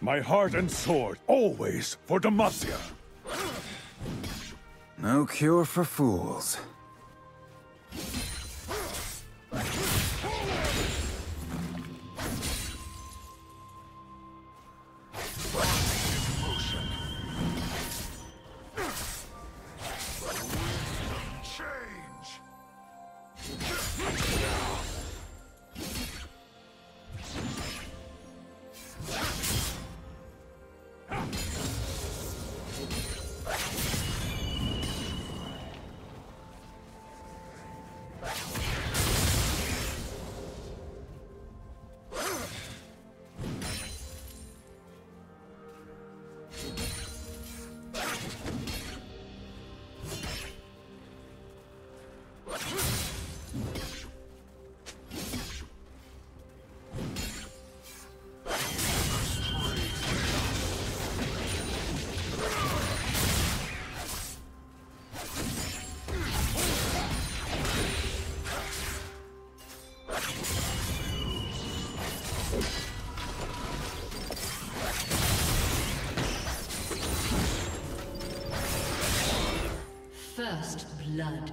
My heart and sword, always for Demacia. No cure for fools. First blood.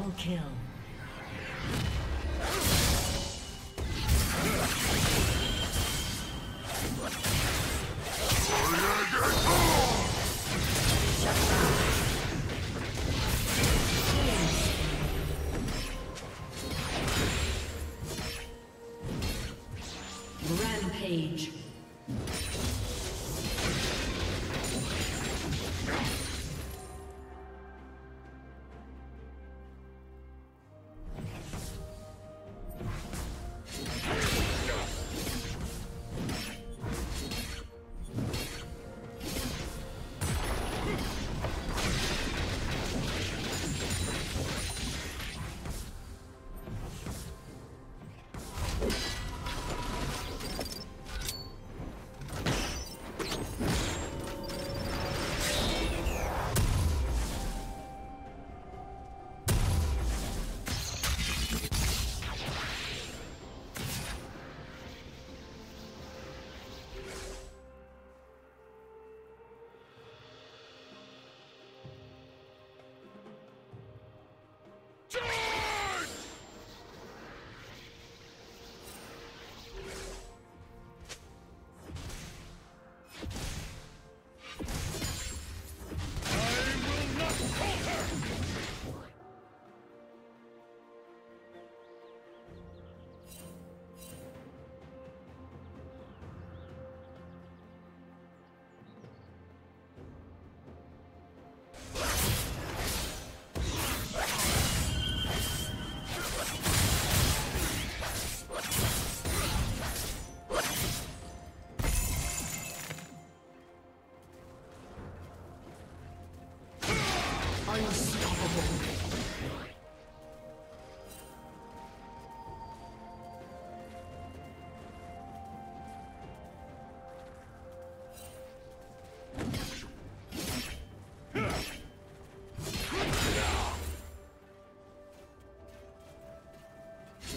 Double kill.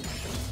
Rampage.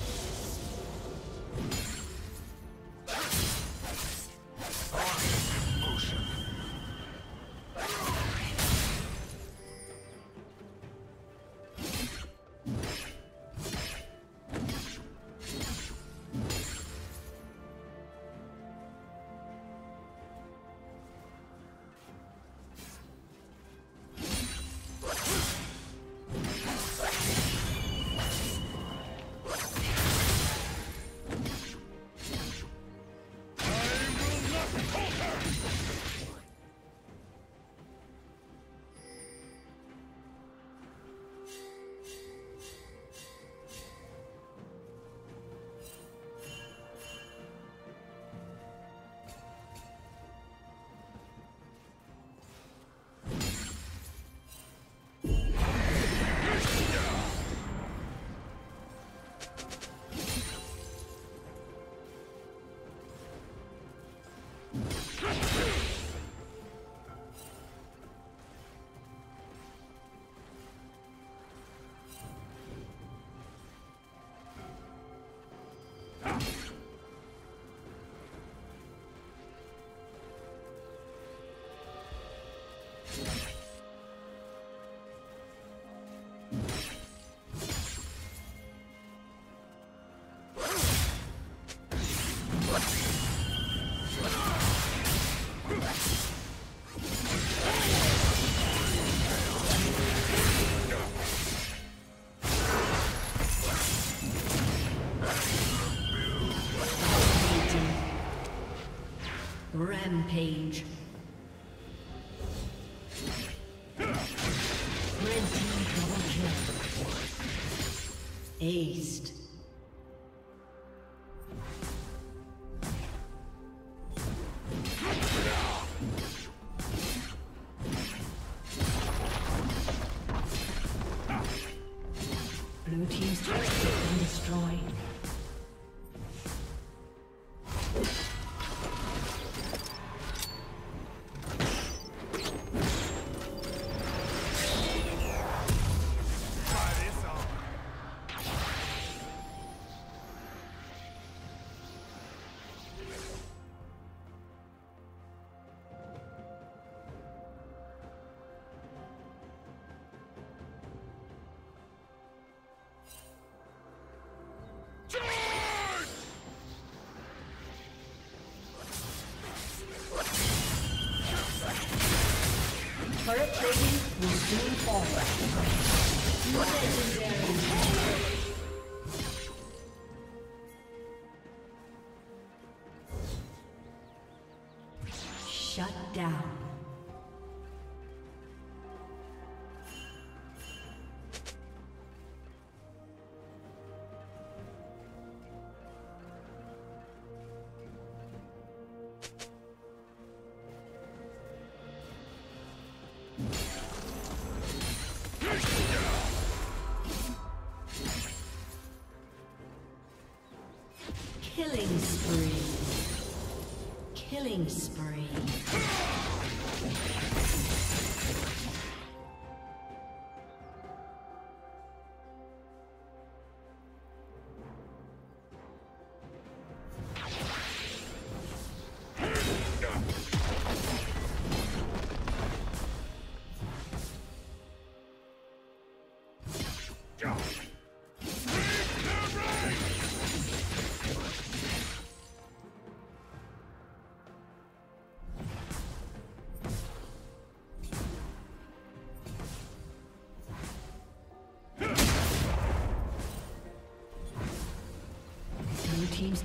Rampage.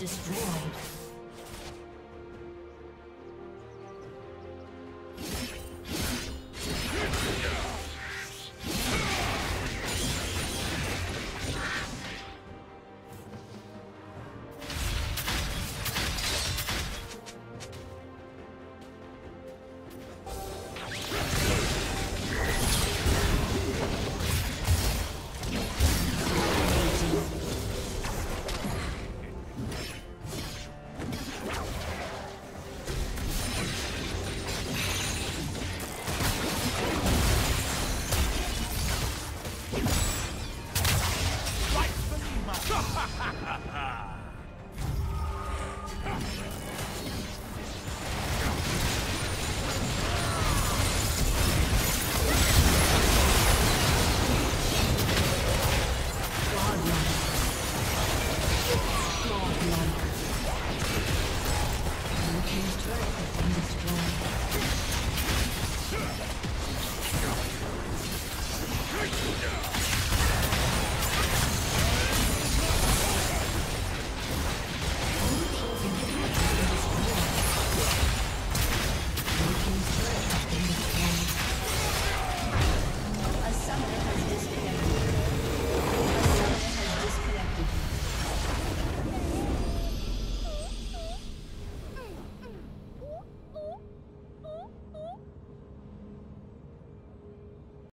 ha!